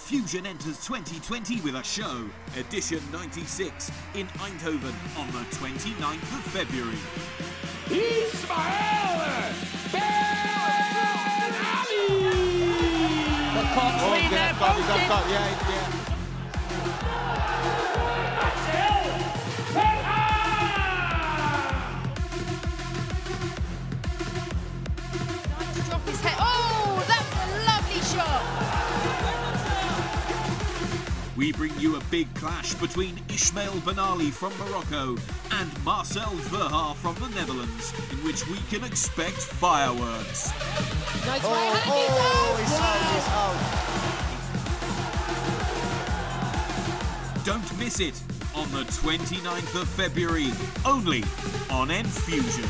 Enfusion enters 2020 with a show, edition 96, in Eindhoven on the 29th of February. Ismael Ben Ali! But can't Oh, clean yeah, there, got it, got it, posted. got it, yeah, yeah. We bring you a big clash between Ismail Benali from Morocco and Marcel Verhaar from the Netherlands, in which we can expect fireworks. Nice Oh, right hand. oh, He's oh, he's out. out, he's out. Don't miss it on the 29th of February, only on Enfusion.